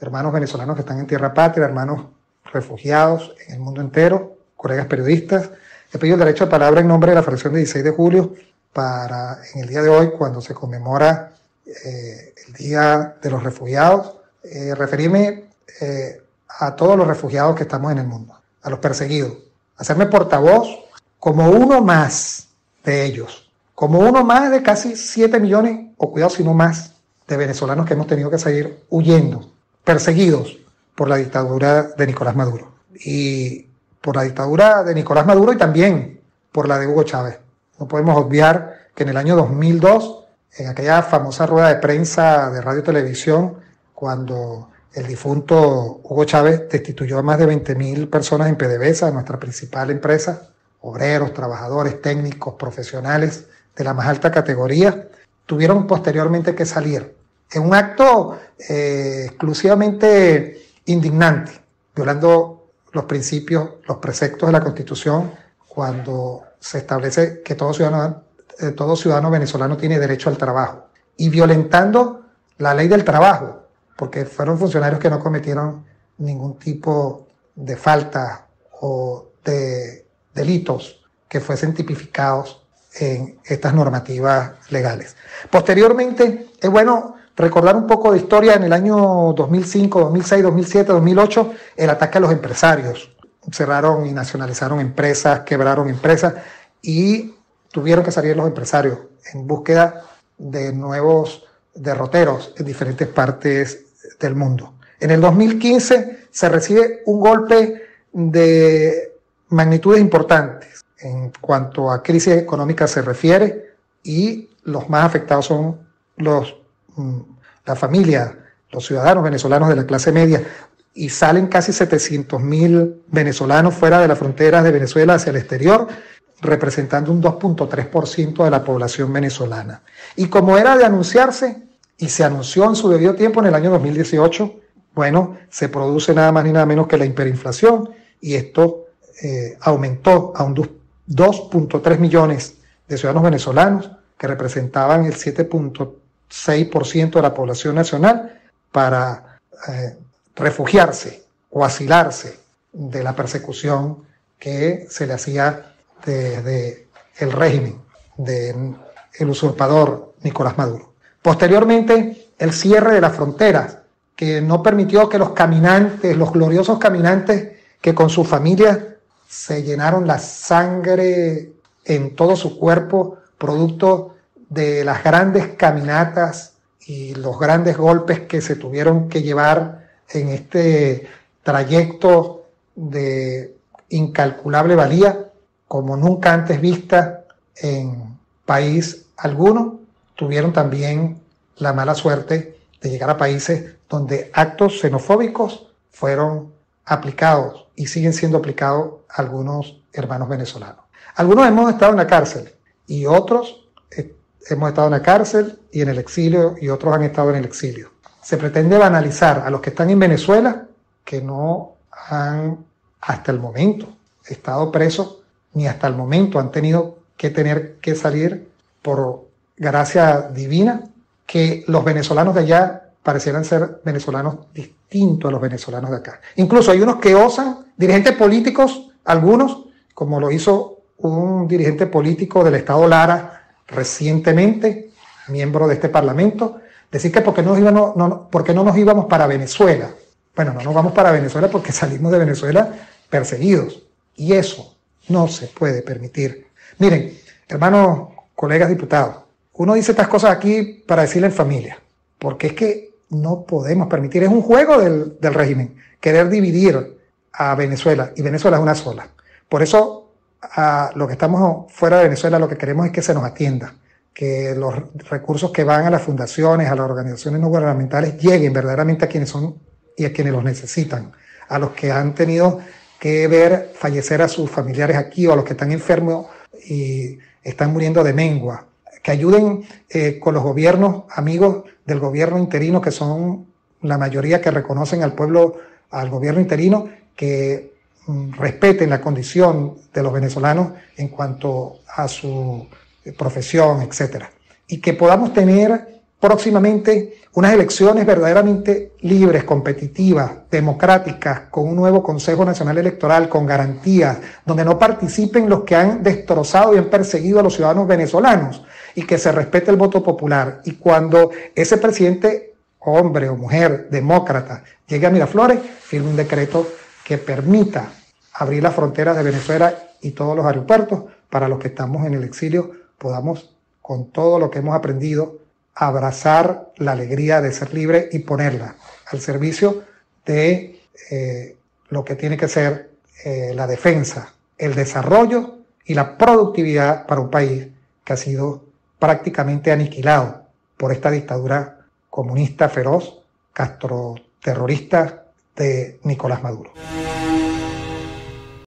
hermanos venezolanos que están en tierra patria, hermanos refugiados en el mundo entero, colegas periodistas. He pedido el derecho a palabra en nombre de la fracción de 16 de julio para en el día de hoy, cuando se conmemora eh, el Día de los Refugiados, eh, referirme eh, a todos los refugiados que estamos en el mundo, a los perseguidos, hacerme portavoz como uno más de ellos, como uno más de casi 7 millones, o cuidado si no más, de venezolanos que hemos tenido que seguir huyendo, perseguidos por la dictadura de Nicolás Maduro. Y por la dictadura de Nicolás Maduro y también por la de Hugo Chávez. No podemos obviar que en el año 2002, en aquella famosa rueda de prensa de radio y televisión, cuando el difunto Hugo Chávez destituyó a más de 20.000 personas en PDVSA, nuestra principal empresa, obreros, trabajadores, técnicos, profesionales de la más alta categoría, tuvieron posteriormente que salir en un acto eh, exclusivamente indignante, violando los principios, los preceptos de la Constitución, cuando se establece que todo ciudadano, eh, todo ciudadano venezolano tiene derecho al trabajo, y violentando la ley del trabajo, porque fueron funcionarios que no cometieron ningún tipo de falta o de delitos que fuesen tipificados en estas normativas legales. Posteriormente, es bueno recordar un poco de historia en el año 2005, 2006, 2007, 2008, el ataque a los empresarios. Cerraron y nacionalizaron empresas, quebraron empresas y tuvieron que salir los empresarios en búsqueda de nuevos derroteros en diferentes partes del mundo. En el 2015 se recibe un golpe de magnitudes importantes en cuanto a crisis económica se refiere y los más afectados son los la familia, los ciudadanos venezolanos de la clase media, y salen casi 700 mil venezolanos fuera de las fronteras de Venezuela hacia el exterior, representando un 2.3% de la población venezolana. Y como era de anunciarse, y se anunció en su debido tiempo en el año 2018, bueno, se produce nada más ni nada menos que la hiperinflación, y esto eh, aumentó a un 2.3 millones de ciudadanos venezolanos, que representaban el 7.3 6% de la población nacional para eh, refugiarse o asilarse de la persecución que se le hacía desde el régimen del usurpador Nicolás Maduro. Posteriormente, el cierre de las fronteras, que no permitió que los caminantes, los gloriosos caminantes que con su familia se llenaron la sangre en todo su cuerpo, producto de las grandes caminatas y los grandes golpes que se tuvieron que llevar en este trayecto de incalculable valía, como nunca antes vista en país alguno, tuvieron también la mala suerte de llegar a países donde actos xenofóbicos fueron aplicados y siguen siendo aplicados a algunos hermanos venezolanos. Algunos hemos estado en la cárcel y otros hemos estado en la cárcel y en el exilio y otros han estado en el exilio. Se pretende banalizar a los que están en Venezuela que no han hasta el momento estado presos ni hasta el momento han tenido que tener que salir por gracia divina, que los venezolanos de allá parecieran ser venezolanos distintos a los venezolanos de acá. Incluso hay unos que osan, dirigentes políticos, algunos, como lo hizo un dirigente político del Estado Lara, recientemente, miembro de este Parlamento, decir que porque no, íbamos, no, no nos íbamos para Venezuela. Bueno, no nos vamos para Venezuela porque salimos de Venezuela perseguidos. Y eso no se puede permitir. Miren, hermanos, colegas diputados, uno dice estas cosas aquí para decirle en familia, porque es que no podemos permitir, es un juego del, del régimen, querer dividir a Venezuela, y Venezuela es una sola. Por eso a los que estamos fuera de Venezuela, lo que queremos es que se nos atienda, que los recursos que van a las fundaciones, a las organizaciones no gubernamentales, lleguen verdaderamente a quienes son y a quienes los necesitan, a los que han tenido que ver fallecer a sus familiares aquí o a los que están enfermos y están muriendo de mengua, que ayuden eh, con los gobiernos amigos del gobierno interino, que son la mayoría que reconocen al pueblo, al gobierno interino, que respeten la condición de los venezolanos en cuanto a su profesión, etcétera. Y que podamos tener próximamente unas elecciones verdaderamente libres, competitivas, democráticas, con un nuevo Consejo Nacional Electoral, con garantías, donde no participen los que han destrozado y han perseguido a los ciudadanos venezolanos y que se respete el voto popular. Y cuando ese presidente, hombre o mujer, demócrata, llegue a Miraflores, firme un decreto que permita abrir las fronteras de Venezuela y todos los aeropuertos para los que estamos en el exilio podamos, con todo lo que hemos aprendido, abrazar la alegría de ser libre y ponerla al servicio de eh, lo que tiene que ser eh, la defensa, el desarrollo y la productividad para un país que ha sido prácticamente aniquilado por esta dictadura comunista feroz, castro terrorista de Nicolás Maduro.